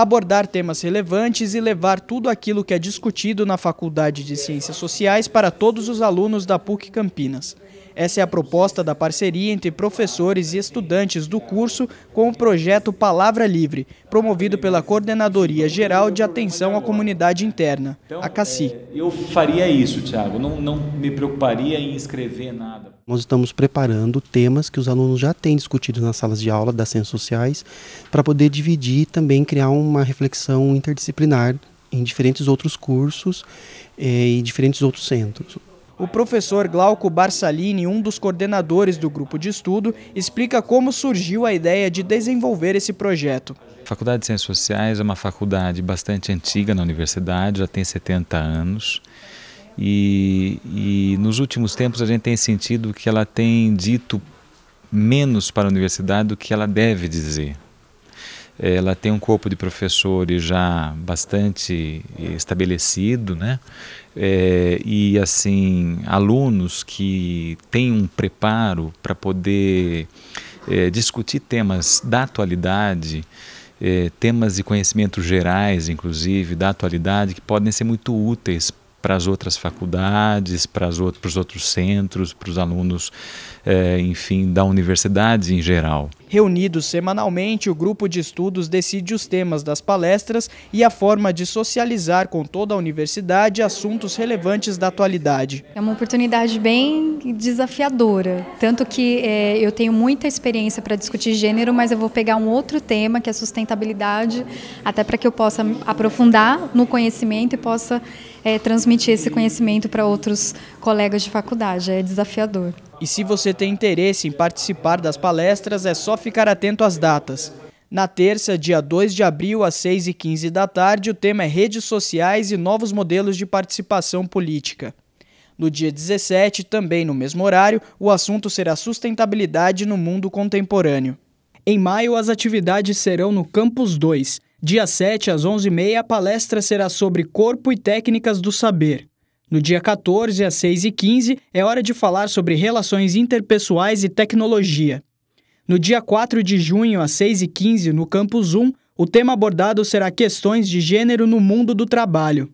abordar temas relevantes e levar tudo aquilo que é discutido na Faculdade de Ciências Sociais para todos os alunos da PUC Campinas. Essa é a proposta da parceria entre professores e estudantes do curso com o projeto Palavra Livre, promovido pela Coordenadoria Geral de Atenção à Comunidade Interna, a CACI. É, eu faria isso, Tiago, não, não me preocuparia em escrever nada. Nós estamos preparando temas que os alunos já têm discutido nas salas de aula das ciências sociais para poder dividir e também criar uma reflexão interdisciplinar em diferentes outros cursos eh, e diferentes outros centros. O professor Glauco Barsalini, um dos coordenadores do grupo de estudo, explica como surgiu a ideia de desenvolver esse projeto. A Faculdade de Ciências Sociais é uma faculdade bastante antiga na universidade, já tem 70 anos. E, e nos últimos tempos a gente tem sentido que ela tem dito menos para a universidade do que ela deve dizer. Ela tem um corpo de professores já bastante estabelecido, né? É, e assim alunos que têm um preparo para poder é, discutir temas da atualidade, é, temas de conhecimentos gerais, inclusive da atualidade, que podem ser muito úteis para as outras faculdades, para, os outros centros, para os alunos, é, enfim, da universidade em geral. Reunidos semanalmente, o grupo de estudos decide os temas das palestras e a forma de socializar com toda a universidade assuntos relevantes da atualidade. É uma oportunidade bem desafiadora, tanto que é, eu tenho muita experiência para discutir gênero, mas eu vou pegar um outro tema, que é sustentabilidade, até para que eu possa aprofundar no conhecimento e possa é, transmitir esse conhecimento para outros colegas de faculdade. É desafiador. E se você tem interesse em participar das palestras, é só ficar atento às datas. Na terça, dia 2 de abril, às 6h15 da tarde, o tema é redes sociais e novos modelos de participação política. No dia 17, também no mesmo horário, o assunto será sustentabilidade no mundo contemporâneo. Em maio, as atividades serão no Campus 2. Dia 7, às 11h30, a palestra será sobre corpo e técnicas do saber. No dia 14, às 6h15, é hora de falar sobre relações interpessoais e tecnologia. No dia 4 de junho, às 6h15, no Campus 1, o tema abordado será questões de gênero no mundo do trabalho.